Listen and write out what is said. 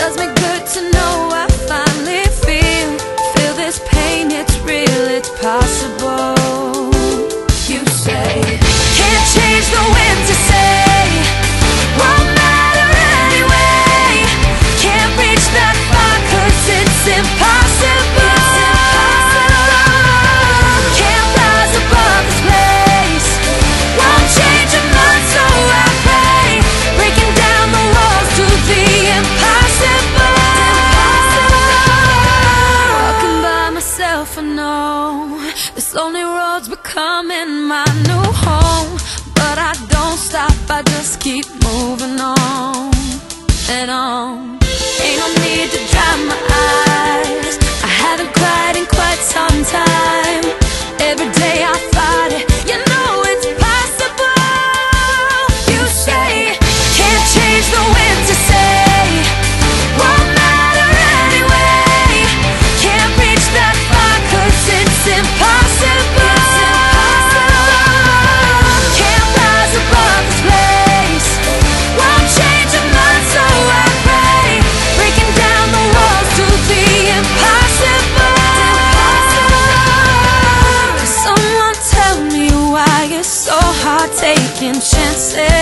Does me good to know These lonely roads becoming my new home But I don't stop, I just keep moving on And on. Ain't no need to dry my eyes. Second chances.